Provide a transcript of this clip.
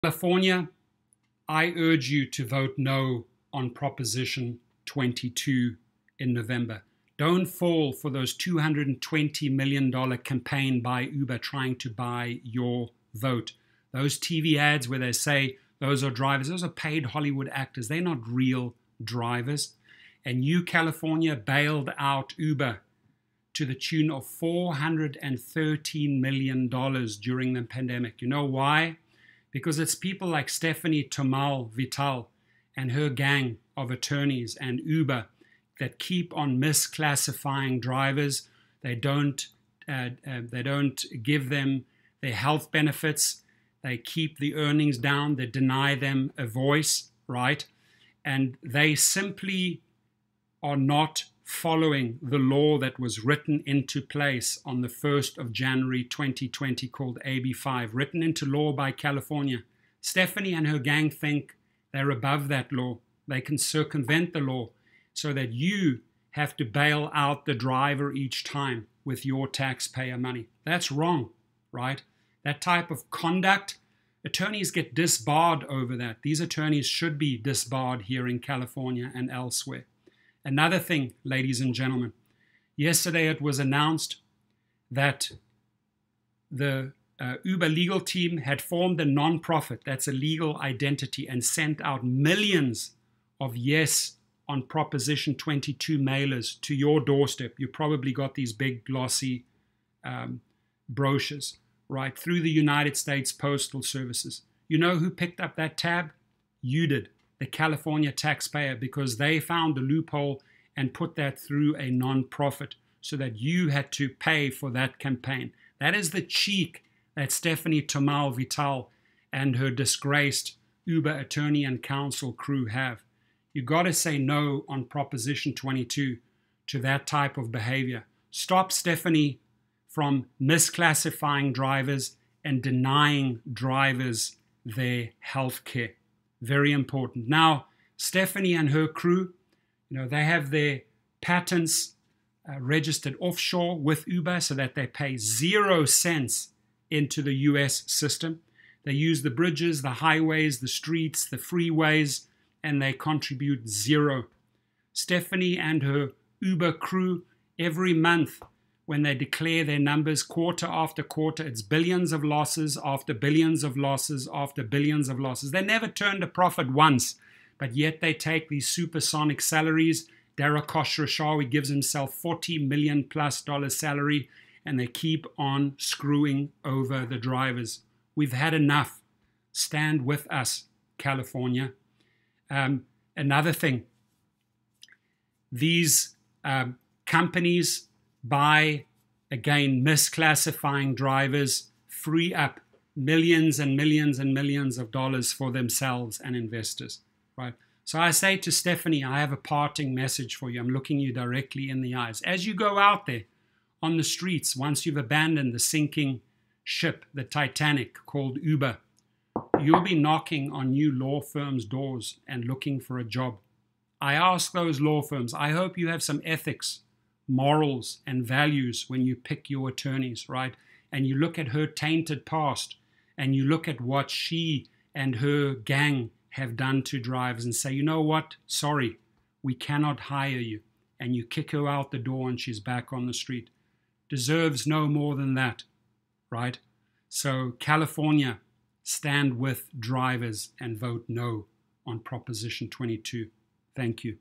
California, I urge you to vote no on Proposition 22 in November. Don't fall for those $220 million campaign by Uber trying to buy your vote. Those TV ads where they say those are drivers, those are paid Hollywood actors. They're not real drivers. And you, California, bailed out Uber to the tune of $413 million during the pandemic. You know why? Because it's people like Stephanie Tomal Vitale and her gang of attorneys and Uber that keep on misclassifying drivers. They don't, uh, uh, they don't give them their health benefits. They keep the earnings down. They deny them a voice, right? And they simply are not following the law that was written into place on the 1st of January 2020 called AB5, written into law by California. Stephanie and her gang think they're above that law. They can circumvent the law so that you have to bail out the driver each time with your taxpayer money. That's wrong, right? That type of conduct, attorneys get disbarred over that. These attorneys should be disbarred here in California and elsewhere. Another thing, ladies and gentlemen, yesterday it was announced that the uh, Uber legal team had formed a non-profit, that's a legal identity, and sent out millions of yes on Proposition 22 mailers to your doorstep. You probably got these big glossy um, brochures, right, through the United States Postal Services. You know who picked up that tab? You did, the California taxpayer, because they found a loophole and put that through a non-profit so that you had to pay for that campaign. That is the cheek that Stephanie Tomal Vitale and her disgraced Uber attorney and counsel crew have. You got to say no on Proposition 22 to that type of behavior. Stop Stephanie from misclassifying drivers and denying drivers their health care. Very important. Now, Stephanie and her crew, you know, they have their patents uh, registered offshore with Uber so that they pay zero cents into the US system. They use the bridges, the highways, the streets, the freeways and they contribute zero. Stephanie and her Uber crew, every month when they declare their numbers quarter after quarter, it's billions of losses after billions of losses after billions of losses. They never turned a profit once, but yet they take these supersonic salaries. Dara Khosrowshahi gives himself 40 million plus dollar salary, and they keep on screwing over the drivers. We've had enough. Stand with us, California. Um, another thing, these um, companies by again misclassifying drivers free up millions and millions and millions of dollars for themselves and investors, right? So I say to Stephanie, I have a parting message for you. I'm looking you directly in the eyes. As you go out there on the streets, once you've abandoned the sinking ship, the Titanic called Uber, you'll be knocking on new law firms' doors and looking for a job. I ask those law firms, I hope you have some ethics, morals, and values when you pick your attorneys, right? And you look at her tainted past and you look at what she and her gang have done to drivers and say, you know what? Sorry, we cannot hire you. And you kick her out the door and she's back on the street. Deserves no more than that, right? So, California, stand with drivers and vote no on Proposition 22. Thank you.